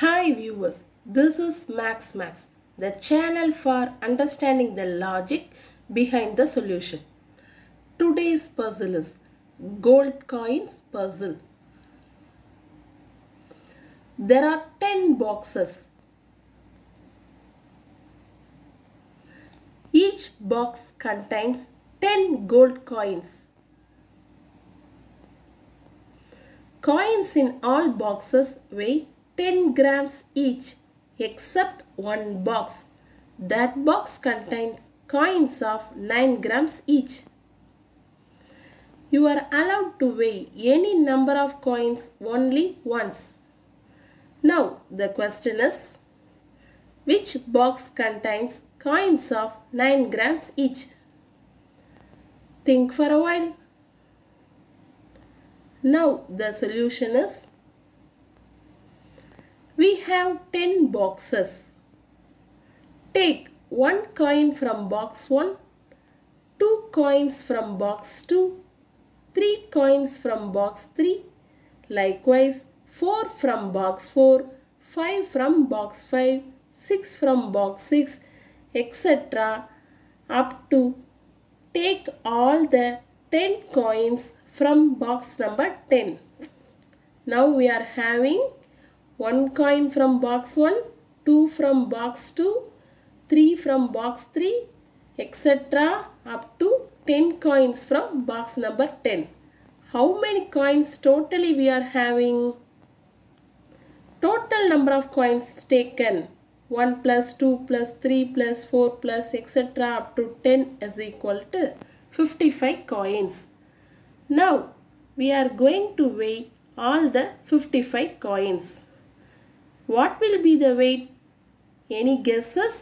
Hi viewers, this is Maths Maths, the channel for understanding the logic behind the solution. Today's puzzle is gold coins puzzle. There are 10 boxes. Each box contains 10 gold coins. Coins in all boxes weigh 10 grams each except one box. That box contains coins of 9 grams each. You are allowed to weigh any number of coins only once. Now the question is which box contains coins of 9 grams each? Think for a while. Now the solution is we have 10 boxes. Take one coin from box 1, two coins from box 2, three coins from box 3, likewise 4 from box 4, 5 from box 5, 6 from box 6, etc. up to take all the 10 coins from box number 10. Now we are having 1 coin from box 1, 2 from box 2, 3 from box 3, etc. up to 10 coins from box number 10. How many coins totally we are having? Total number of coins taken 1 plus 2 plus 3 plus 4 plus etc. up to 10 is equal to 55 coins. Now we are going to weigh all the 55 coins. What will be the weight? Any guesses?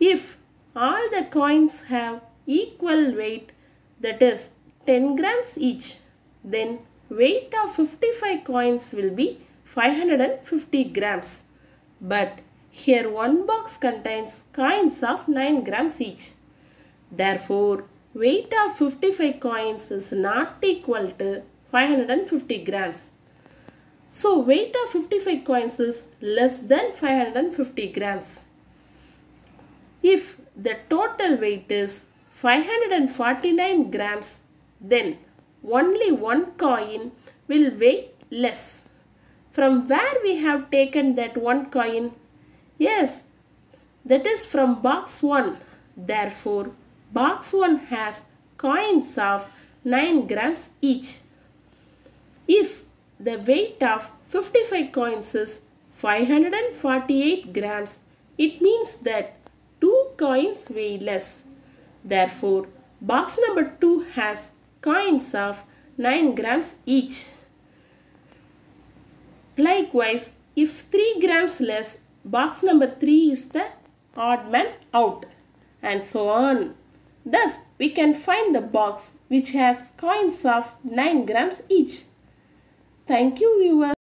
If all the coins have equal weight that is 10 grams each then weight of 55 coins will be 550 grams. But here one box contains coins of 9 grams each. Therefore, weight of 55 coins is not equal to 550 grams. So, weight of 55 coins is less than 550 grams. If the total weight is 549 grams, then only one coin will weigh less. From where we have taken that one coin? Yes, that is from box 1. Therefore, box 1 has coins of 9 grams each. The weight of 55 coins is 548 grams, it means that 2 coins weigh less. Therefore, box number 2 has coins of 9 grams each. Likewise, if 3 grams less, box number 3 is the odd man out and so on. Thus, we can find the box which has coins of 9 grams each. Thank you viewers.